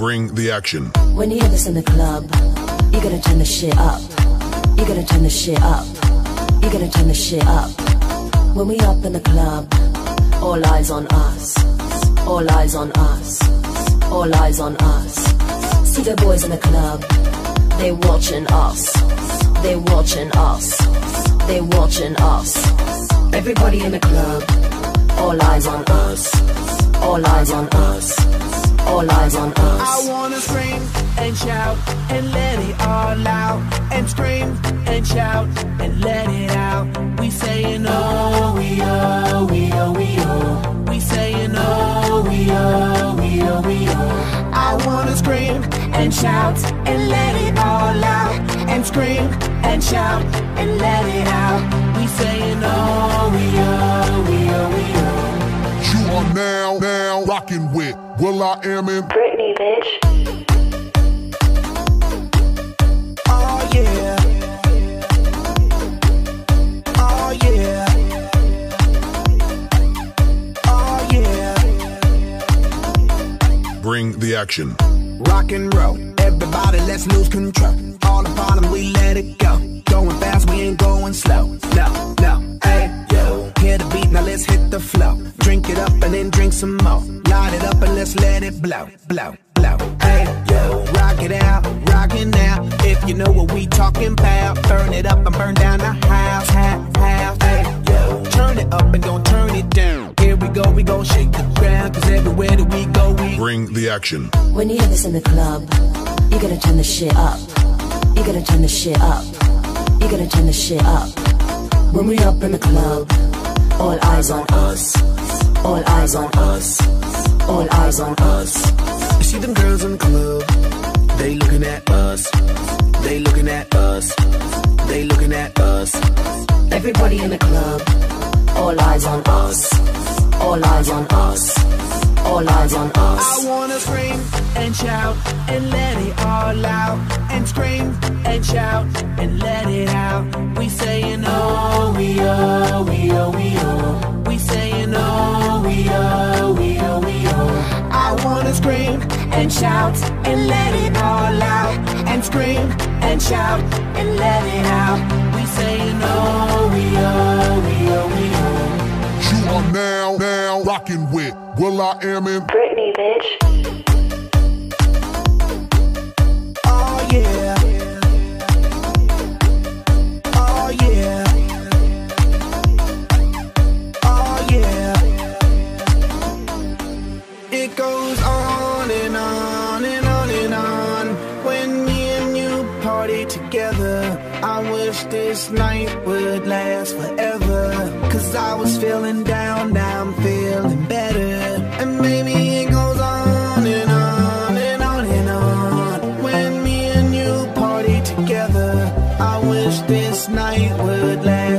Bring the action. When you hear this in the club, you gotta turn the shit up. You gotta turn the shit up. You gotta turn the shit up. When we up in the club, all eyes on us. All eyes on us. All eyes on us. See the boys in the club, they watching us. They watching us. They watching us. Everybody in the club, all eyes on us. All eyes on us. All eyes on us. I wanna scream and shout and let it all out. And scream and shout and let it out. We saying oh, we oh, we oh, we oh. We saying oh, we oh, we oh, we oh. I wanna scream and shout and let it all out. And scream and shout and let it out. We saying oh, we oh, we oh, we oh. You are now, now rocking with Will.i.am in Britney, bitch. Oh yeah. Oh yeah. Oh yeah. Bring the action. Rock and roll. Everybody, let's lose control. All the bottom, we let it go. Going fast, we ain't going slow. And drink some more. Light it up and let's let it blow, blow, blow. Hey, yo. Rock it out, rock it now. If you know what we talking about, burn it up and burn down the house, house, house. Hey, yo. Turn it up and don't turn it down. Here we go, we gon' shake the ground. Cause everywhere that we go, we Bring the action. When you hear this in the club, you gotta turn the shit up. You gotta turn the shit up. You gotta turn the shit up. When we up in the club, all eyes on us. All eyes on us. All eyes on us. You see them girls in the club, they looking at us. They looking at us. They looking at us. Everybody in the club, all eyes on us. All eyes on us. All eyes on us. I wanna scream and shout and let it all out. And scream and shout and let it out. We saying oh, we oh, we oh, we oh. Scream and shout and let it all out. And scream and shout and let it out. We saying oh, we oh, we oh, we oh. You are now, now rocking with Will.i.am in Britney, bitch. Oh yeah. Wish this night would last forever. Cause I was feeling down, now I'm feeling better. And maybe it goes on and on and on and on. When me and you party together, I wish this night would last.